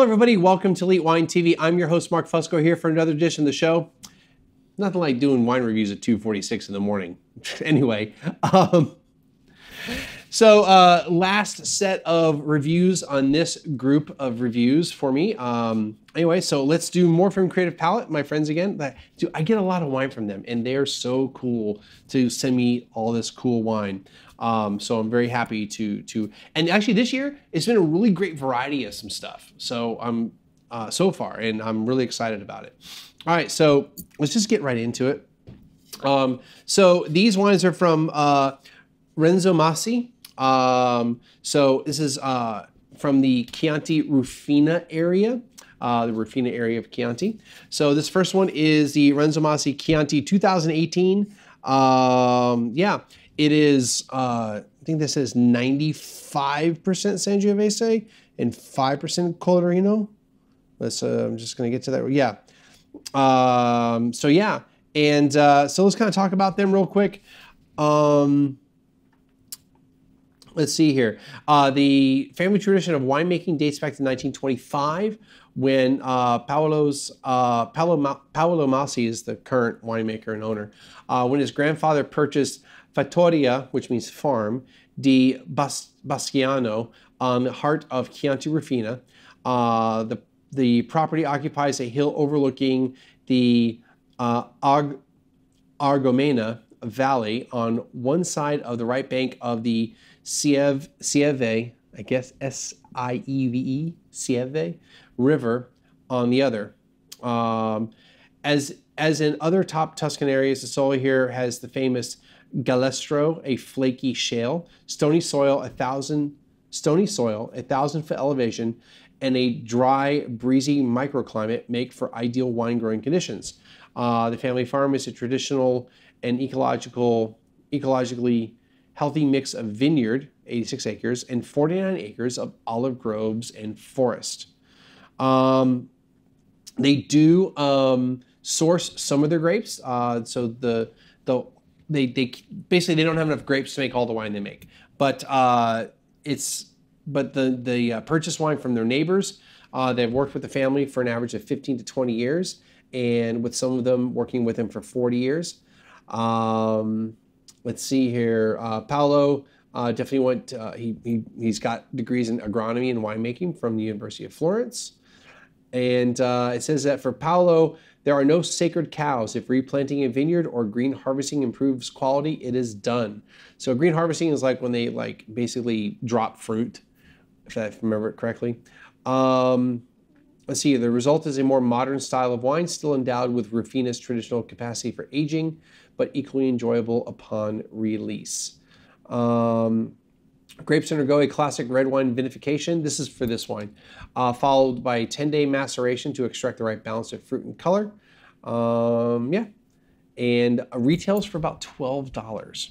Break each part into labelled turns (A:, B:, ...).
A: Hello, everybody. Welcome to Elite Wine TV. I'm your host, Mark Fusco, here for another edition of the show. Nothing like doing wine reviews at 2:46 in the morning. anyway, um, so uh, last set of reviews on this group of reviews for me. Um, anyway, so let's do more from Creative Palate, my friends again. That dude, I get a lot of wine from them, and they're so cool to send me all this cool wine. Um, so I'm very happy to to and actually this year it's been a really great variety of some stuff. So I'm uh, so far, and I'm really excited about it. All right, so let's just get right into it. Um, so these wines are from uh, Renzo Masi. Um, so this is uh, from the Chianti Rufina area. Uh, the Rufina area of Chianti. So this first one is the Renzo Masi Chianti 2018. Um, yeah, it is, uh, I think this is 95% Sangiovese and 5% Colorino. Let's, uh, I'm just going to get to that. Yeah. Um, so, yeah. And uh, so let's kind of talk about them real quick. Um, let's see here. Uh, the family tradition of winemaking dates back to 1925 when uh, Paolo's, uh, Paolo, Ma Paolo Masi is the current winemaker and owner, uh, when his grandfather purchased Fattoria, which means farm, di Bas Basciano on the heart of Chianti Rufina. Uh, the, the property occupies a hill overlooking the uh, Arg Argomena Valley on one side of the right bank of the Sieve, Sieve I guess S-I-E-V-E, Sieve River on the other. Um, as, as in other top Tuscan areas, the soil here has the famous Galestro, a flaky shale, stony soil, a thousand stony soil, a thousand foot elevation, and a dry, breezy microclimate make for ideal wine growing conditions. Uh, the family farm is a traditional and ecological, ecologically healthy mix of vineyard, 86 acres, and 49 acres of olive groves and forest. Um, they do um, source some of their grapes. Uh, so the the they they basically they don't have enough grapes to make all the wine they make. But uh, it's but the the uh, purchase wine from their neighbors. Uh, they've worked with the family for an average of 15 to 20 years, and with some of them working with them for 40 years. Um, let's see here. Uh, Paolo uh, definitely went. Uh, he, he he's got degrees in agronomy and winemaking from the University of Florence, and uh, it says that for Paolo, there are no sacred cows. If replanting a vineyard or green harvesting improves quality, it is done. So green harvesting is like when they like basically drop fruit, if I remember it correctly. Um, let's see. The result is a more modern style of wine, still endowed with Rufina's traditional capacity for aging, but equally enjoyable upon release. Um, grapes undergo a classic red wine vinification. This is for this wine, uh, followed by a 10-day maceration to extract the right balance of fruit and color. Um, yeah, and retails for about $12.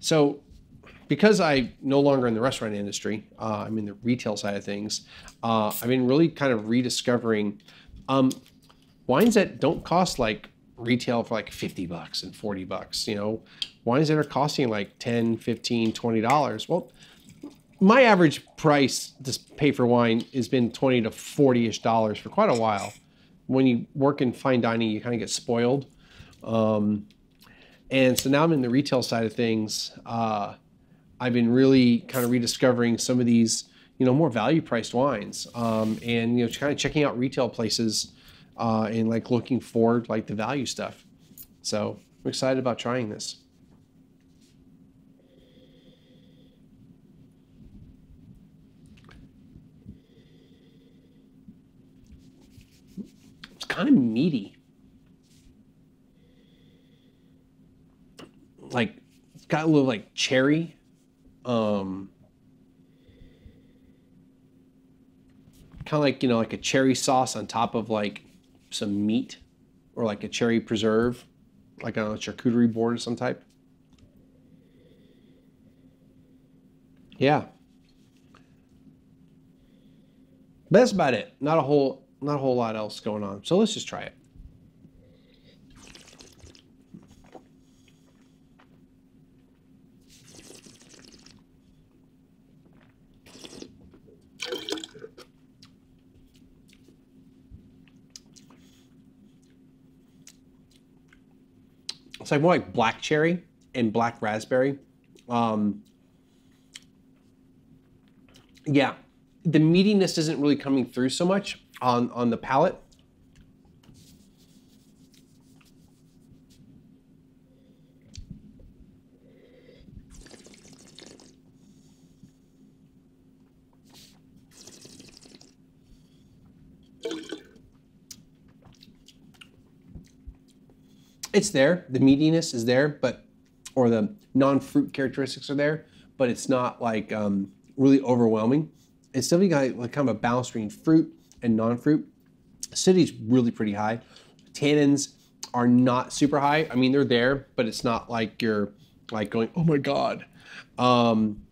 A: So because I'm no longer in the restaurant industry, uh, I'm in the retail side of things, uh, I've been really kind of rediscovering um, wines that don't cost like retail for like 50 bucks and 40 bucks, you know, wines that are costing like 10, 15, 20 dollars. Well, my average price to pay for wine has been 20 to 40-ish dollars for quite a while. When you work in fine dining, you kind of get spoiled. Um, and so now I'm in the retail side of things. Uh, I've been really kind of rediscovering some of these, you know, more value priced wines, um, and you know, kind of checking out retail places uh, and like looking for like the value stuff. So I'm excited about trying this. It's kind of meaty. Like it's got a little like cherry. Um, kind of like you know like a cherry sauce on top of like some meat or like a cherry preserve like on a charcuterie board of some type. Yeah. But that's about it. Not a whole not a whole lot else going on. So let's just try it It's like more like black cherry and black raspberry. Um, yeah, the meatiness isn't really coming through so much on on the palate. It's there. The meatiness is there, but or the non-fruit characteristics are there, but it's not like um, really overwhelming. It's still got like kind of a balance between fruit and non-fruit. Acidity's really pretty high. Tannins are not super high. I mean, they're there, but it's not like you're like going, oh my god. Um,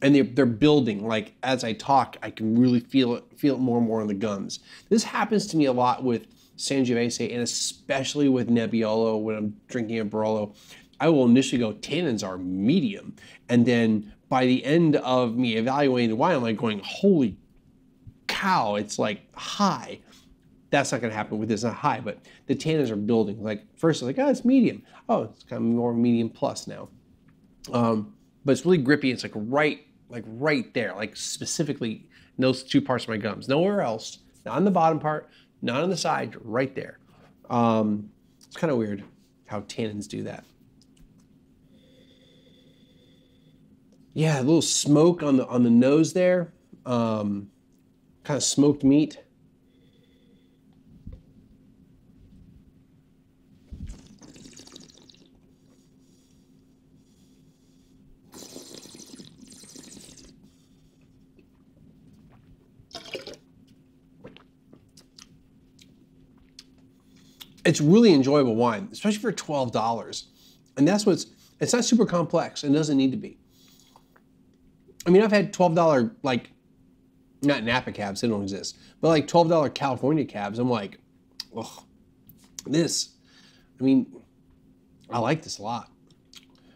A: and they're, they're building. Like as I talk, I can really feel it, feel it more and more in the gums. This happens to me a lot with Sangiovese, and especially with Nebbiolo when I'm drinking a Barolo, I will initially go tannins are medium, and then by the end of me evaluating the wine, I'm like going, holy cow, it's like high. That's not going to happen with this, not high, but the tannins are building. Like first, it's like, oh, it's medium. Oh, it's kind of more medium plus now. Um, but it's really grippy. It's like right, like right there, like specifically in those two parts of my gums. Nowhere else. Not on the bottom part, not on the side, right there. Um, it's kind of weird how tannins do that. Yeah, a little smoke on the on the nose there. Um, kind of smoked meat. It's really enjoyable wine, especially for twelve dollars. And that's what's it's not super complex and doesn't need to be. I mean, I've had twelve dollar like not Napa cabs, they don't exist, but like twelve dollar California cabs. I'm like, oh, this. I mean, I like this a lot,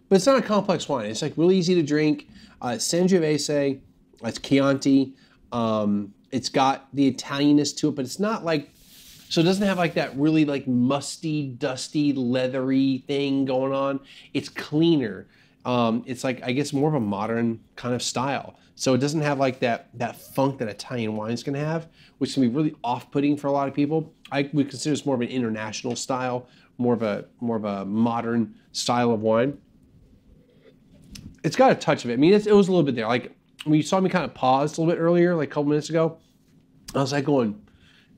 A: but it's not a complex wine. It's like really easy to drink. Uh, Sangiovese, it's Chianti. Um, it's got the Italianness to it, but it's not like so it doesn't have like that really like musty, dusty, leathery thing going on. It's cleaner. Um, it's like I guess more of a modern kind of style. So it doesn't have like that that funk that Italian wines can have, which can be really off-putting for a lot of people. I would consider this more of an international style, more of a more of a modern style of wine. It's got a touch of it. I mean, it was a little bit there. Like when you saw me kind of pause a little bit earlier, like a couple minutes ago, I was like going,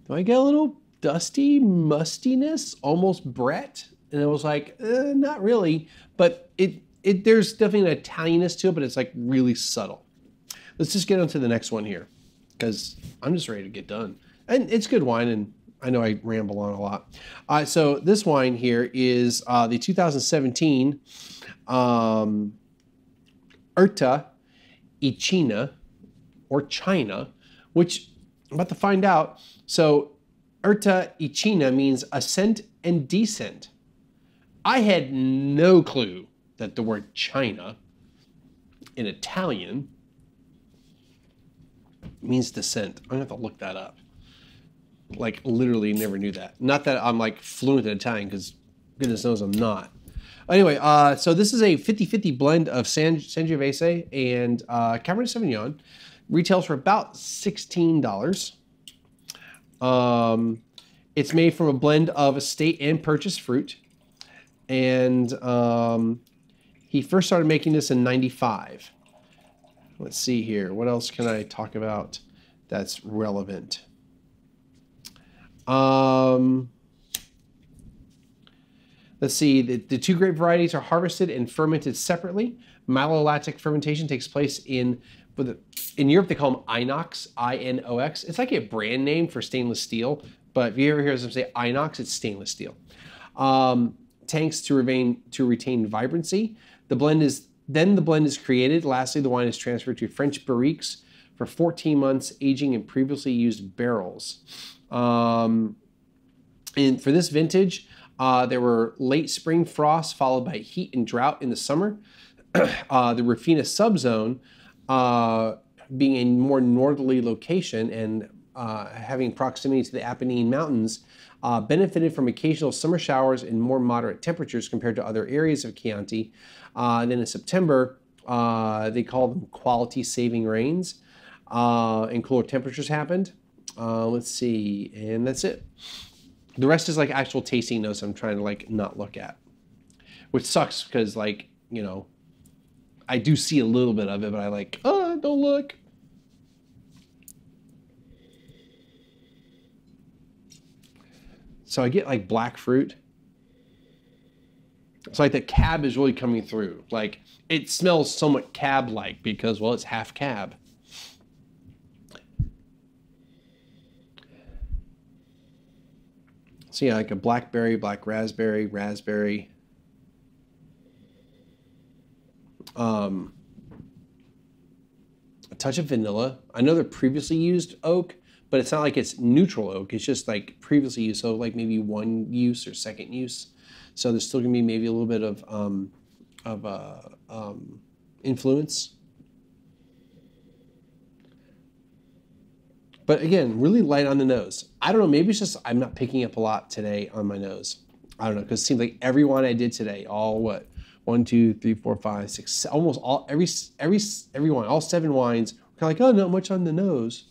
A: do I get a little dusty mustiness, almost Brett. And it was like, eh, not really, but it it there's definitely an Italianness to it, but it's like really subtle. Let's just get on to the next one here, because I'm just ready to get done. And it's good wine, and I know I ramble on a lot. Uh, so this wine here is uh, the 2017 um, Erta Icina, or China, which I'm about to find out. So Erta Icina means ascent and descent. I had no clue that the word China in Italian means descent. I'm gonna have to look that up. Like literally never knew that. Not that I'm like fluent in Italian, because goodness knows I'm not. Anyway, uh, so this is a 50-50 blend of San Sangiovese and uh, Cabernet Sauvignon. Retails for about $16. Um, it's made from a blend of estate and purchased fruit. And um, he first started making this in 95. Let's see here. What else can I talk about that's relevant? Um, let's see. The, the two grape varieties are harvested and fermented separately. Malolactic fermentation takes place in for the in Europe they call them inox, I N O X. It's like a brand name for stainless steel, but if you ever hear them say inox, it's stainless steel. Um, tanks to retain to retain vibrancy. The blend is then the blend is created. Lastly, the wine is transferred to French barriques for 14 months, aging in previously used barrels. Um, and for this vintage, uh, there were late spring frosts followed by heat and drought in the summer. uh, the Rufina subzone, uh, being a more northerly location and uh, having proximity to the Apennine Mountains, uh, benefited from occasional summer showers and more moderate temperatures compared to other areas of Chianti. Uh, then in September, uh, they called them quality saving rains, uh, and cooler temperatures happened. Let's see, and that's it. The rest is like actual tasting notes I'm trying to like not look at, which sucks because like, you know, I do see a little bit of it, but I like, oh, don't look. So I get like black fruit. It's like the cab is really coming through. Like it smells somewhat cab-like because, well, it's half cab. So yeah, like a blackberry, black raspberry, raspberry. Um, a touch of vanilla. I know they're previously used oak, but it's not like it's neutral oak. It's just like previously used, so like maybe one use or second use. So there's still gonna be maybe a little bit of um, of uh, um, influence. But again, really light on the nose. I don't know, maybe it's just I'm not picking up a lot today on my nose. I don't know, because it seems like every wine I did today, all what, one, two, three, four, five, six, almost all, every, every, every wine, all seven wines, kind of like, oh, not much on the nose.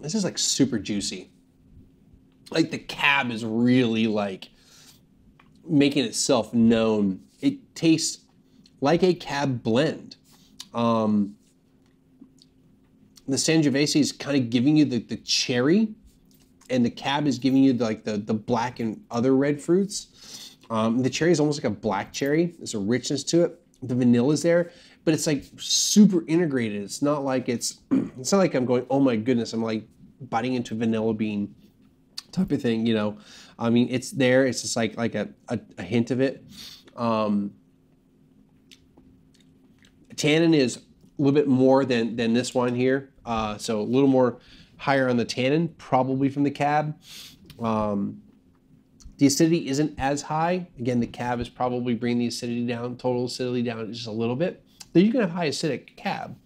A: This is like super juicy. Like the cab is really like making itself known. It tastes like a cab blend. Um, the Sangiovese is kind of giving you the, the cherry, and the cab is giving you the, like the, the black and other red fruits. Um, the cherry is almost like a black cherry. There's a richness to it. The vanilla is there, but it's like super integrated. It's not like it's it's not like I'm going, oh my goodness, I'm like biting into vanilla bean type of thing, you know. I mean, it's there. It's just like like a, a, a hint of it. Um, tannin is a little bit more than than this one here, uh, so a little more higher on the tannin, probably from the cab. Um, the acidity isn't as high. Again, the cab is probably bringing the acidity down, total acidity down just a little bit. Then you can have high acidic cab,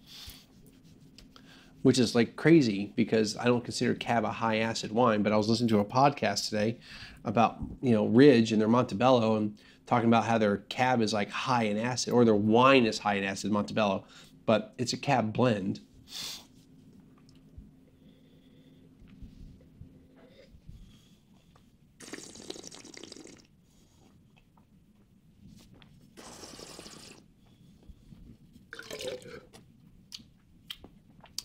A: which is like crazy because I don't consider cab a high acid wine. But I was listening to a podcast today about you know Ridge and their Montebello and talking about how their cab is like high in acid or their wine is high in acid Montebello, but it's a cab blend.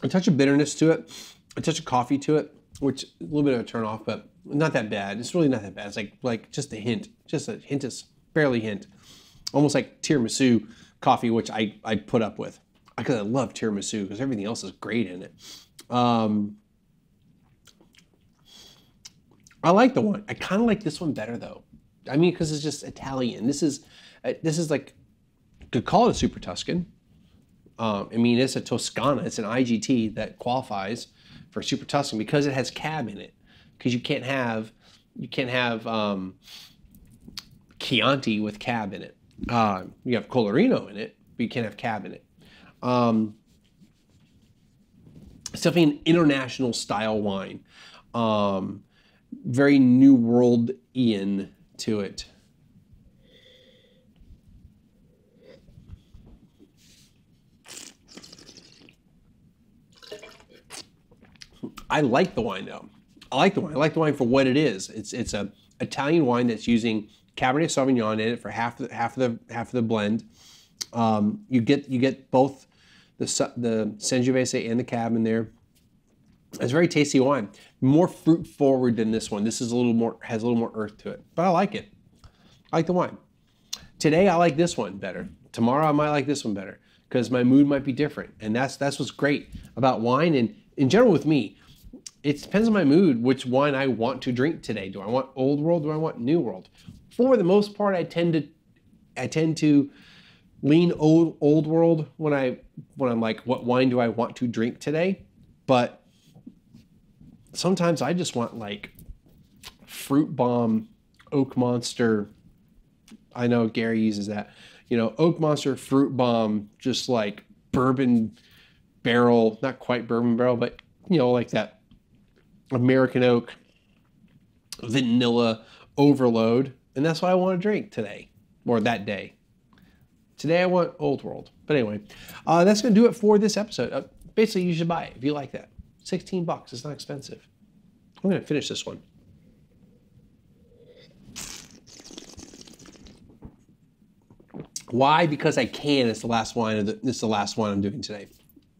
A: A touch of bitterness to it, a touch of coffee to it, which a little bit of a turn off, but not that bad. It's really not that bad. It's like like just a hint, just a hint is barely hint, almost like tiramisu coffee, which I I put up with because I love tiramisu because everything else is great in it. Um, I like the one. I kind of like this one better though. I mean, because it's just Italian. This is uh, this is like could call it a super Tuscan. Um, I mean, it's a Toscana. It's an IGT that qualifies for Super Tuscan because it has cab in it. Because you can't have you can't have um, Chianti with cab in it. Uh, you have Colorino in it, but you can't have cab in it. Um, it's definitely an international style wine. Um, very new world Ian to it. I like the wine though. I like the wine. I like the wine for what it is. It's it's a Italian wine that's using Cabernet Sauvignon in it for half the half of the half of the blend. Um, you get you get both the the Sangiovese and the Cab in there. It's very tasty wine. More fruit forward than this one. This is a little more has a little more earth to it, but I like it. I like the wine. Today I like this one better. Tomorrow I might like this one better because my mood might be different, and that's that's what's great about wine and in general with me. It depends on my mood which wine I want to drink today. Do I want old world? Do I want new world? For the most part, I tend to I tend to lean old old world when I when I'm like, what wine do I want to drink today? But sometimes I just want like fruit bomb, oak monster. I know Gary uses that. You know, oak monster, fruit bomb, just like bourbon barrel, not quite bourbon barrel, but you know, like that American oak vanilla overload. And that's what I want to drink today or that day. Today I want Old World. But anyway, uh, that's going to do it for this episode. Uh, basically, you should buy it if you like that. 16 bucks. It's not expensive. I'm going to finish this one. Why? Because I can. It's the last wine. The, is the last one I'm doing today.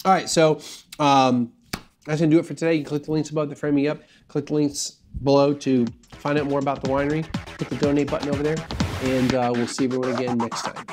A: All right. So um, that's to do it for today. You can click the links above to frame me up. Click the links below to find out more about the winery. Click the donate button over there. And uh, we'll see everyone again next time.